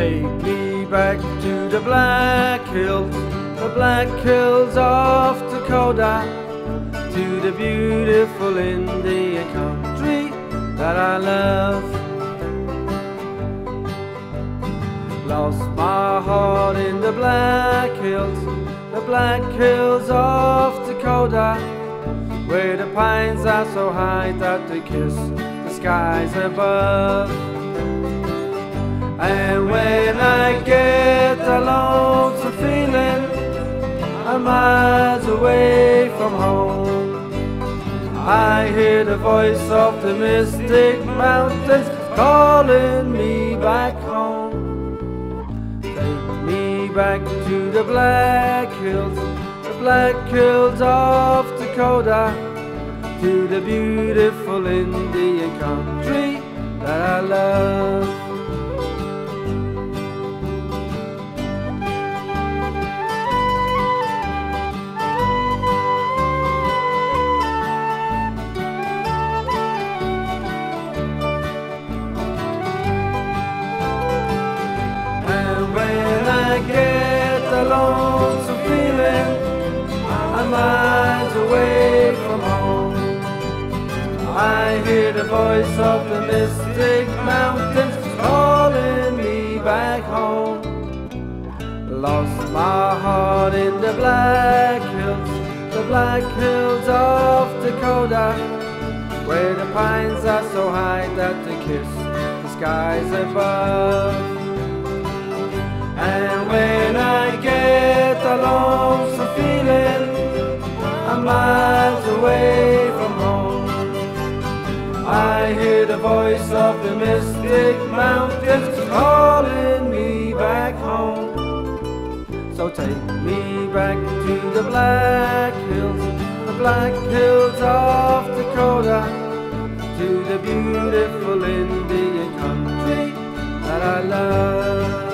Take me back to the Black Hills, the Black Hills of Dakota, to the beautiful Indian country that I love. Lost my heart in the Black Hills, the Black Hills of Dakota, where the pines are so high that they kiss the skies above. And when I get the lonesome feeling, I'm miles away from home. I hear the voice of the mystic mountains calling me back home. Take me back to the Black Hills, the Black Hills of Dakota, to the beautiful Indian country that I love. I hear the voice of the mystic mountains calling me back home. Lost my heart in the Black Hills, the Black Hills of Dakota, where the pines are so high that they kiss the skies above. I hear the voice of the mystic mountains calling me back home. So take me back to the Black Hills, the Black Hills of Dakota, to the beautiful Indian country that I love.